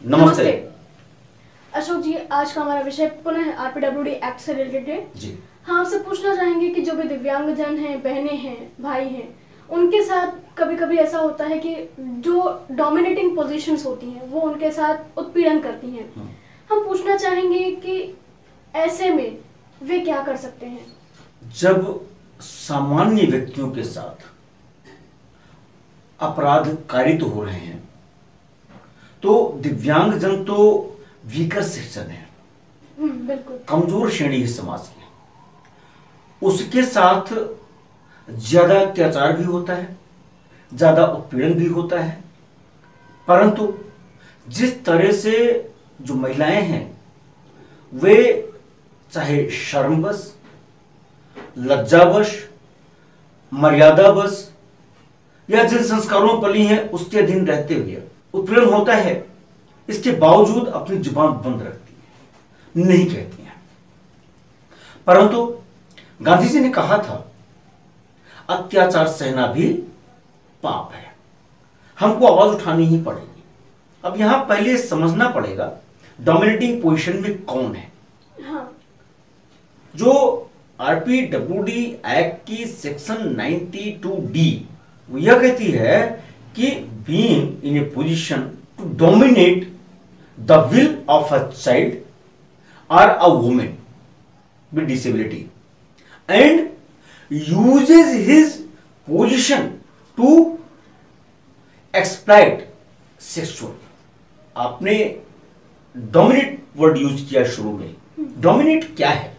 नमस्ते। अशोक जी आज का हमारा विषय पुनः आरपीडब्ल्यूडी एक्ट से रिलेटेड है। जी। हम आपसे पूछना चाहेंगे कि जो भी दिव्यांगजन हैं बहनें हैं भाई हैं उनके साथ कभी कभी ऐसा होता है कि जो डोमिनेटिंग पोजीशंस होती हैं वो उनके साथ उत्पीड़न करती हैं। हाँ। हम पूछना चाहेंगे कि ऐसे में वे क्या कर सकते हैं? जब सामान्य व्यक्तियों के साथ अपराध कारित हो रहे हैं तो दिव्यांगजन तो वीकर सेक्शन है। कमज़ोर श्रेणी है समाज की उसके साथ ज़्यादा अत्याचार भी होता है ज़्यादा उत्पीड़न भी होता है। परंतु जिस तरह से जो महिलाएँ हैं वे चाहे शर्मवश लज्जावश मर्यादावश या जिन संस्कारों पली हैं उसके अधीन रहते हुए उत्पीड़न होता है इसके बावजूद अपनी ज़ुबान बंद रखती है नहीं कहती हैं। परंतु गांधी जी ने कहा था अत्याचार सहना भी पाप है। हमको आवाज़ उठानी ही पड़ेगी। अब यहाँ पहले समझना पड़ेगा डोमिनेटिंग पोजीशन में कौन है? हाँ। जो आरपीडब्ल्यूडी एक्ट की सेक्शन 92 डी वो यह कहती है कि being in a position to dominate the will of a child और a woman with disability and uses his position to exploit sexual आपने डोमिनेट वर्ड यूज़ किया शुरू में। डोमिनेट क्या है?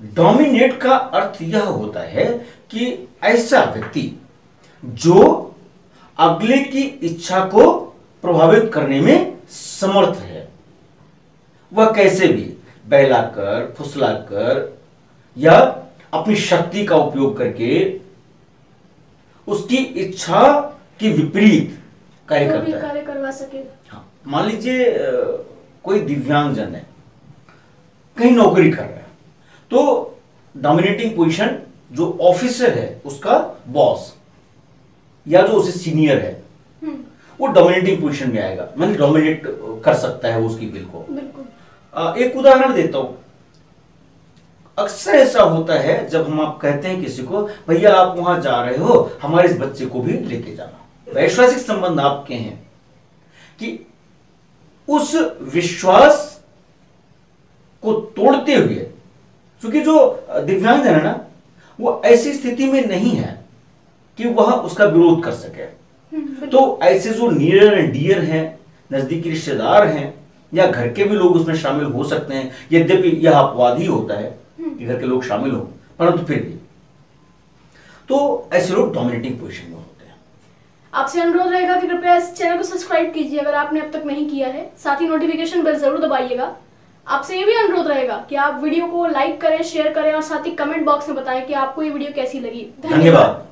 डोमिनेट का अर्थ यह होता है कि ऐसा व्यक्ति जो अगले की इच्छा को प्रभावित करने में समर्थ है। वह कैसे भी बहलाकर फुसलाकर या अपनी शक्ति का उपयोग करके उसकी इच्छा के विपरीत कार्य करता है। कार्य करवा सके। हाँ, मान लीजिए कोई दिव्यांगजन है कहीं नौकरी कर रहा है तो डोमिनेटिंग पोजीशन जो ऑफिसर है उसका बॉस या जो उसे सीनियर है हम्म, वो डोमिनेटिंग पोजीशन में आएगा। मतलब डोमिनेट कर सकता है उसकी विल को। बिल्कुल। एक उदाहरण देता हूँ। अक्सर ऐसा होता है जब हम आप कहते हैं किसी को भैया आप वहाँ जा रहे हो हमारे इस बच्चे को भी लेके जाना। वैश्वासिक संबंध आपके हैं कि उस विश्वास को तोड़ते हुए क्योंकि जो दिव्यांग है ना वो ऐसी स्थिति में नहीं है। कि वह उसका विरोध कर सके। हम्म, तो ऐसे जो नियर एंड डियर हैं नजदीकी रिश्तेदार हैं या घर के भी लोग उसमें शामिल हो सकते हैं यद्यपि यह अपवाद ही होता है कि घर के लोग शामिल हो परंतु फिर भी। तो ऐसे लोग डोमिनेटिंग पोजीशन में होते हैं। आपसे अनुरोध रहेगा कि कृपया इस चैनल को सब्सक्राइब कीजिए अगर आपने अब तक नहीं किया है। साथ ही नोटिफिकेशन बेल ज़रूर दबाइएगा। आपसे ये भी अनुरोध रहेगा कि आप वीडियो को लाइक करें शेयर करें और साथ ही कमेंट बॉक्स में बताएँ कि आपको ये वीडियो कैसी लगी। धन्यवाद।